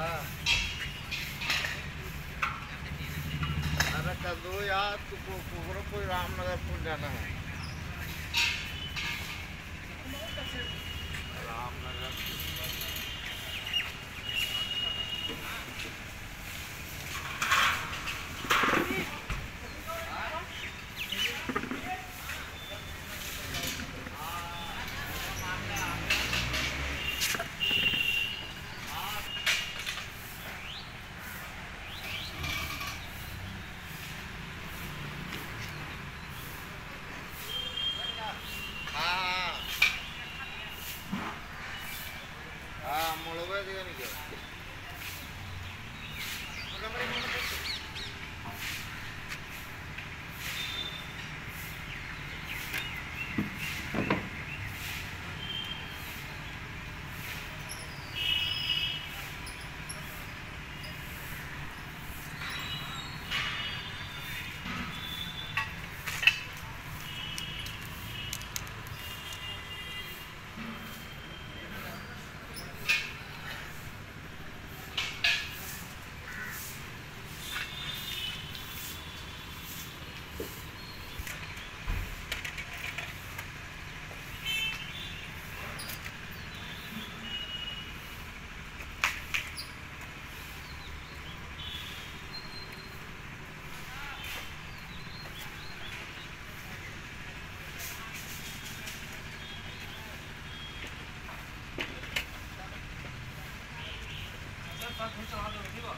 हाँ। अरे कर दो यार तुमको रामनगर पुल जाना है। 咱从这拿走，对吧？